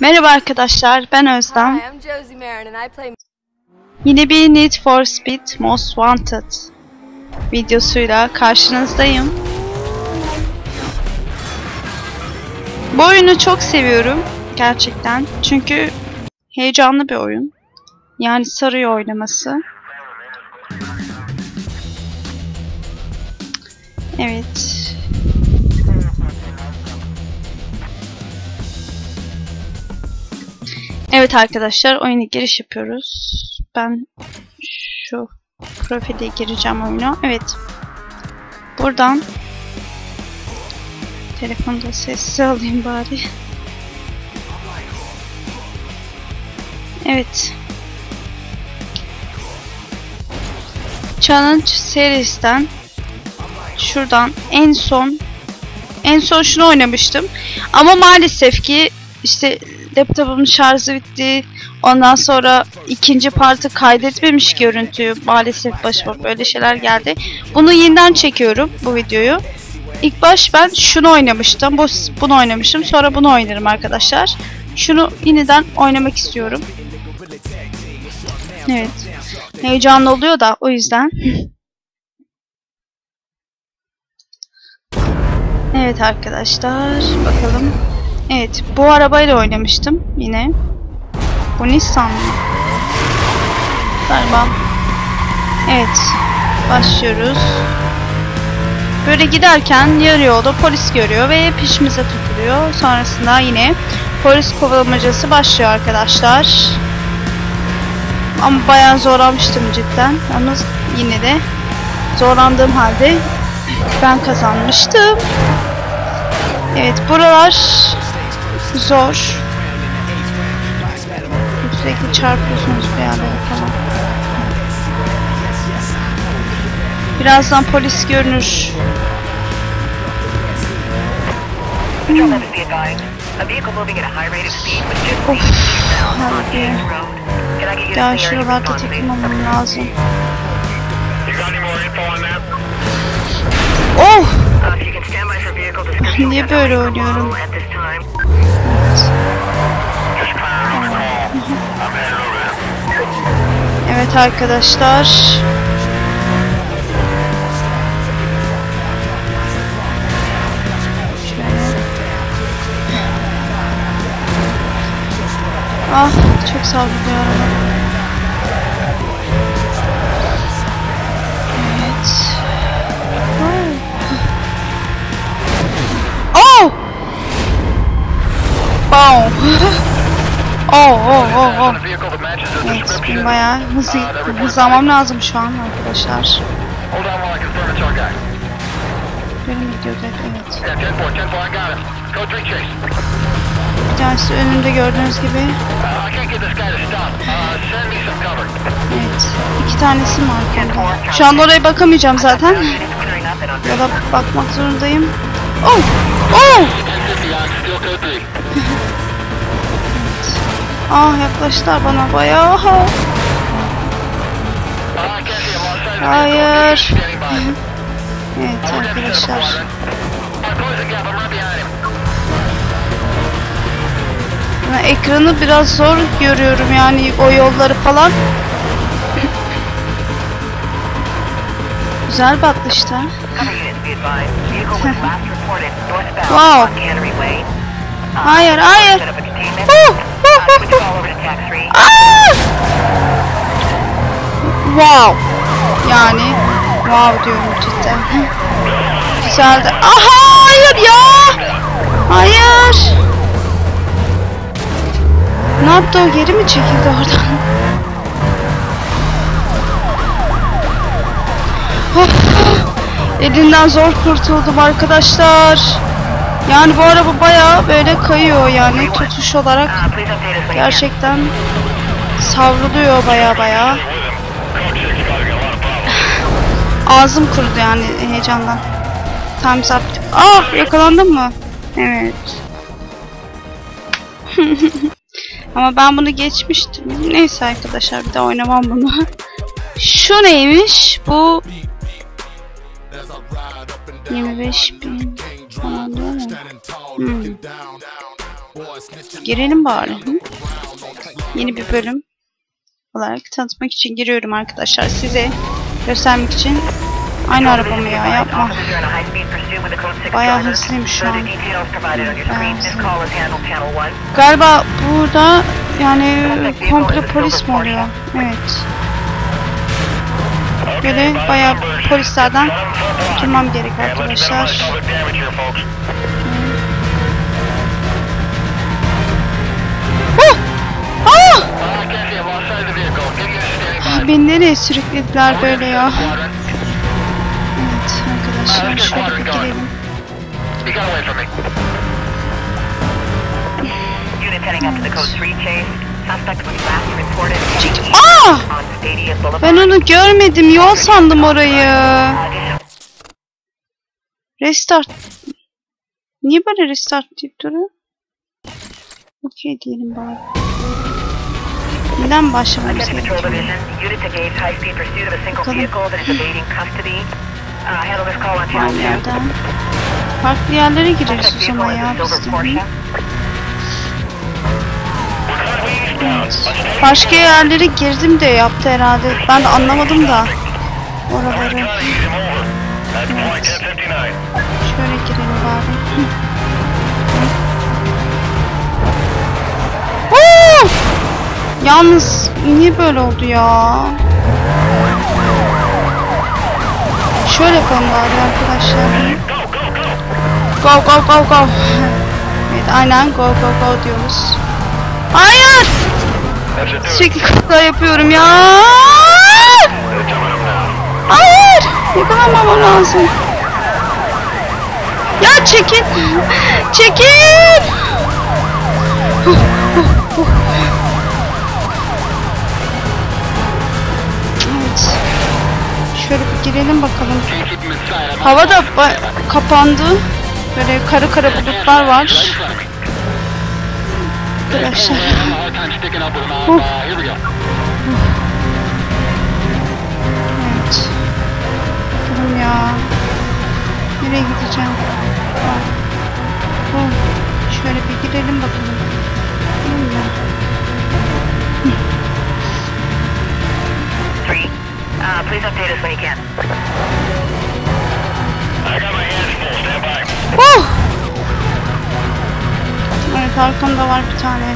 Merhaba arkadaşlar, ben Özlem. Yine bir Need for Speed Most Wanted videosuyla karşınızdayım. Bu oyunu çok seviyorum gerçekten. Çünkü heyecanlı bir oyun. Yani sarıyor oynaması. Evet. Evet arkadaşlar oyuna giriş yapıyoruz. Ben şu profile gireceğim oyuna. Evet. Buradan telefonu da sessiz alayım bari. Evet. Challenge serisinden şuradan en son en son şunu oynamıştım. Ama maalesef ki işte laptopumun şarjı bitti. Ondan sonra ikinci partı kaydetmemiş görüntüyü. Maalesef başıma böyle şeyler geldi. Bunu yeniden çekiyorum bu videoyu. İlk baş ben şunu oynamıştım. Bu, bunu oynamıştım. Sonra bunu oynarım arkadaşlar. Şunu yeniden oynamak istiyorum. Evet. Heyecanlı oluyor da o yüzden. evet arkadaşlar. Bakalım. Evet, bu arabayla oynamıştım yine. Bu Nissan mı? Galiba. Evet, başlıyoruz. Böyle giderken yarı yolda polis görüyor ve peşimize tutuluyor. Sonrasında yine polis kovalamacası başlıyor arkadaşlar. Ama bayağı zorlanmıştım cidden. Ama yine de zorlandığım halde ben kazanmıştım. Evet, buralar zor. Sürekli çarpıyorsunuz bir yerlere falan. Birazdan polis görünür. Rate of Ya şuralarda takılmamam lazım. Oh! Niye böyle oynuyorum? Evet arkadaşlar. Ah çok savruluyor matches the Evet, benim bayağı hızlı, hızlanmam lazım şu an arkadaşlar. Benim gidiyordu evet. Yeah, 10-4, 10-4, I got him. Code 3 chase. Bir tanesi önümde gördüğünüz gibi. Uh. Uh. Evet. iki tanesi mi arkamda? Şu an oraya bakamayacağım zaten. Ya da bakmak zorundayım. Oh! Oh! Ah yaklaştılar bana bayağı. Hayır. Evet arkadaşlar. Ben ekranı biraz zor görüyorum yani o yolları falan. Güzel battı işte. cover units be advised. Wow. Yani wow diyorum cidden. Güzeldi. Aha hayır ya. Hayır. Ne yaptı o geri mi çekildi oradan? Elinden zor kurtuldum arkadaşlar. Yani bu araba bayağı böyle kayıyor yani tutuş olarak gerçekten savruluyor baya baya. Ağzım kurudu yani heyecandan. Time's up. Ah yakalandın mı? Evet. Ama ben bunu geçmiştim. Neyse arkadaşlar bir daha oynamam bunu. Şu neymiş? Bu 25 bin falan mu? Hmm. Girelim bari. Hı? Yeni bir bölüm olarak tanıtmak için giriyorum arkadaşlar. Size göstermek için. Aynı arabamı ya yapma. Officers are in a high-speed pursuit with a code 6 Bayağı hızlıyım şu an. details provided on your screen. This call is handled channel 1. Galiba burada yani komple polis mi oluyor? Evet. Böyle bayağı polislerden durmam gerek arkadaşlar. Beni nereye sürüklediler böyle ya? Evet arkadaşlar şöyle bir girelim. You got away from me. Units heading up to the code 3 chase. Suspect was last reported heading Aa! Ben onu görmedim. Yol sandım orayı. Restart. Niye böyle restart deyip duruyor? Okey diyelim bari. Neden single Bakalım. vehicle that is evading custody. Handle this call on channel Farklı 2. yerden. Farklı yerlere gireriz is ya. Evet. Başka yerlere girdim de yaptı herhalde. Ben de anlamadım da. Oraları. 1059. Şöyle girelim bari. Yalnız niye böyle oldu ya? Şöyle yapalım bari arkadaşlar. Go go go go. evet aynen go go go diyoruz. Hayır! Sürekli kaza yapıyorum ya. Hayır! Yakalanmamam lazım. Ya çekil! Çekil! Şöyle bir girelim bakalım. Hava da kapandı. Böyle kara kara bulutlar var. Arkadaşlar. Huh. Evet. Bakalım ya. Nereye gideceğim? Oh. Şöyle bir girelim bakalım. Değil Uh, please update us when you can. I got my hands full. Stand by. Oh! Evet arkamda var bir tane.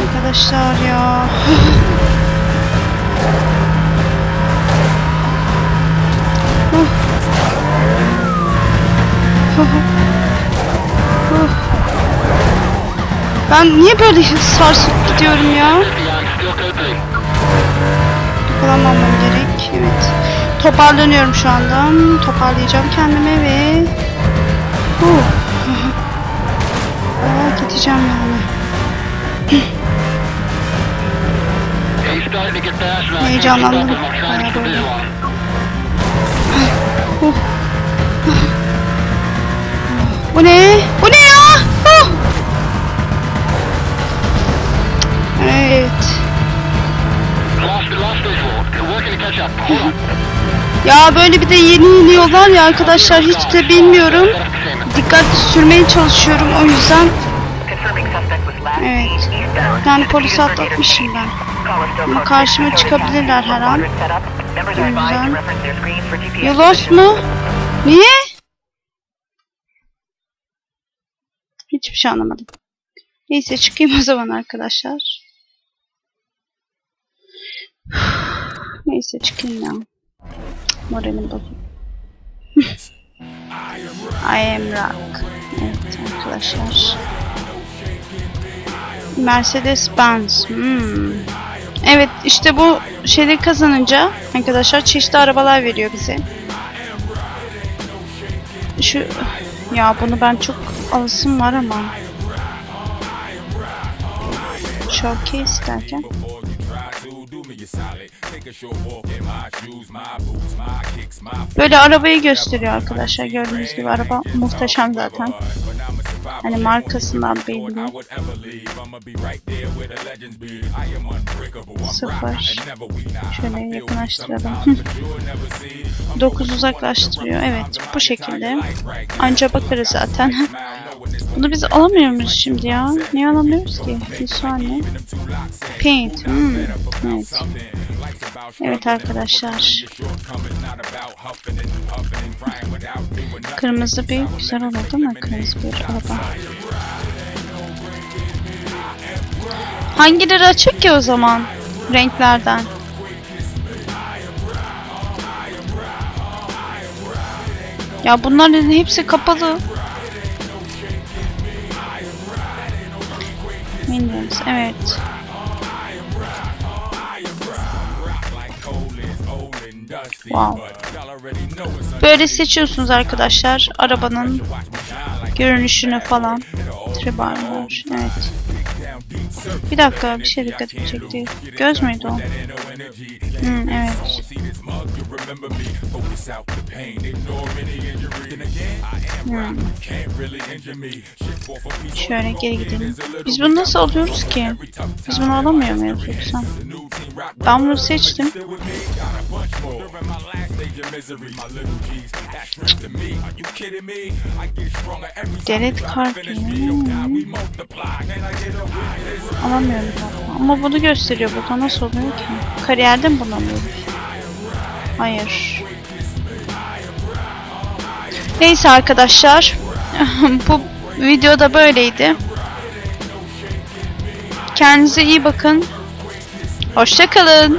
Arkadaşlar ya. Ben niye böyle sarsıp gidiyorum ya? Yakalanmamam gerek. Evet. Toparlanıyorum şu anda. Toparlayacağım kendimi ve... Huh. Aa, gideceğim yani. Heyecanlandım. Bayağı böyle. Yollar ya arkadaşlar hiç de bilmiyorum. Dikkatli sürmeye çalışıyorum o yüzden. Evet. Yani for atlatmışım ben. Ama karşıma 6. çıkabilirler her an. O yüzden. position. mu? Niye? Hiçbir şey anlamadım. Neyse çıkayım o zaman arkadaşlar. Neyse çıkayım ya. Moralim bozuk. I am rock. Evet arkadaşlar. Mercedes Benz. Hmm. Evet işte bu şeyleri kazanınca arkadaşlar çeşitli arabalar veriyor bize. Şu ya bunu ben çok alısım var ama. Showcase derken. Böyle arabayı gösteriyor arkadaşlar. Gördüğünüz gibi araba muhteşem zaten. Hani markasından belli. Sıfır. Şöyle yakınlaştıralım. 9 uzaklaştırıyor. Evet bu şekilde. Anca bakarız zaten. Bunu biz alamıyor muyuz şimdi ya? Niye alamıyoruz ki? Bir saniye. Paint. Hmm. Evet. Evet arkadaşlar. Kırmızı bir güzel olur değil mi? Kırmızı bir araba. Hangileri açık ki o zaman? Renklerden. Ya bunların hepsi kapalı. Minions, evet. Wow. Böyle seçiyorsunuz arkadaşlar arabanın görünüşünü falan. Tribar var. Evet. Bir dakika bir şey dikkatimi çekti. Göz müydü o? Hmm, evet. Hmm. Şöyle geri gidelim. Biz bunu nasıl alıyoruz ki? Biz bunu alamıyor muyuz yoksa? Ben bunu seçtim. Delete kart diyor. Hmm. Alamıyorum galiba. Ama bunu gösteriyor. Burada nasıl oluyor ki? Kariyerde mi bunu alıyoruz? Hayır. Neyse arkadaşlar. Bu videoda böyleydi. Kendinize iyi bakın. Hoşçakalın.